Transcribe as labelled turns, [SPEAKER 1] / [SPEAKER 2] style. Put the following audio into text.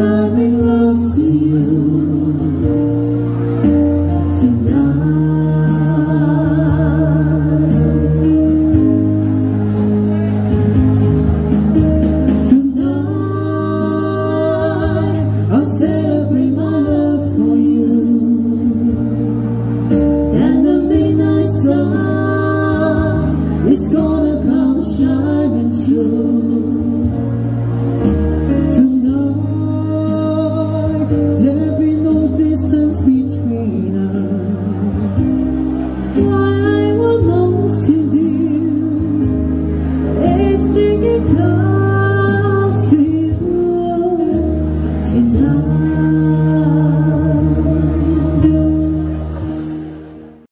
[SPEAKER 1] loving love to you. 높은